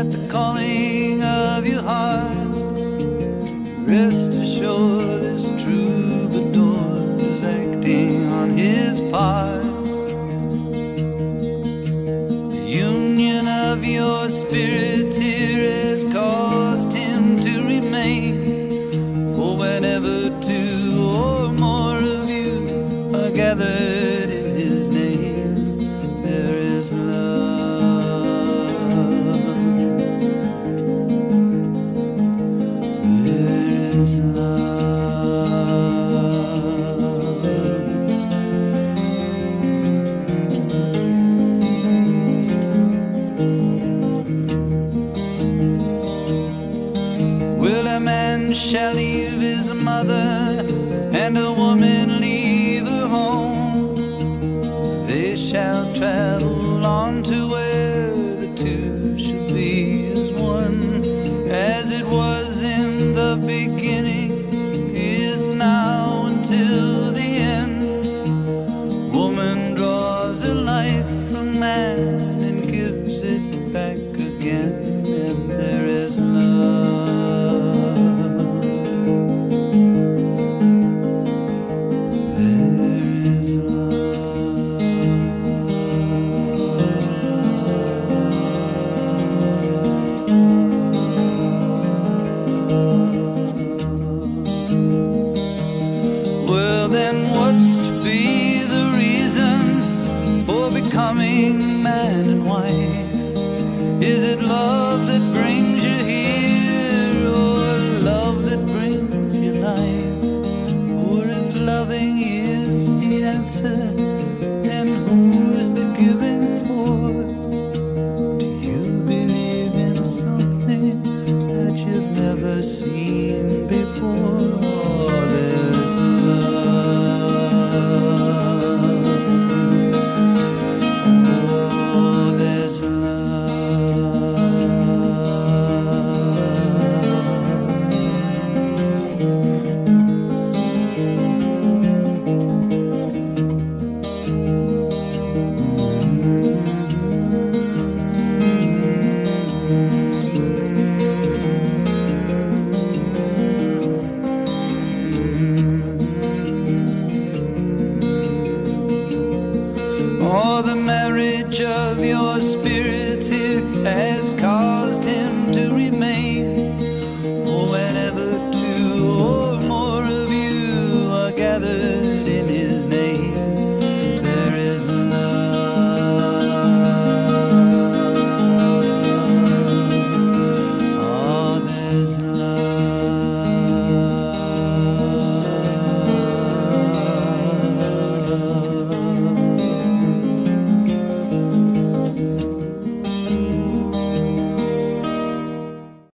at the calling of your heart. Rest assured, this troubadour is acting on his part. The union of your spirits here has caused him to remain. For whenever two or more of you are gathered. Shall leave his mother becoming man and wife? Is it love that brings you here, or love that brings you life? Or if loving is the answer, then who's the giving for? Do you believe in something that you've never seen touch of your spirit here has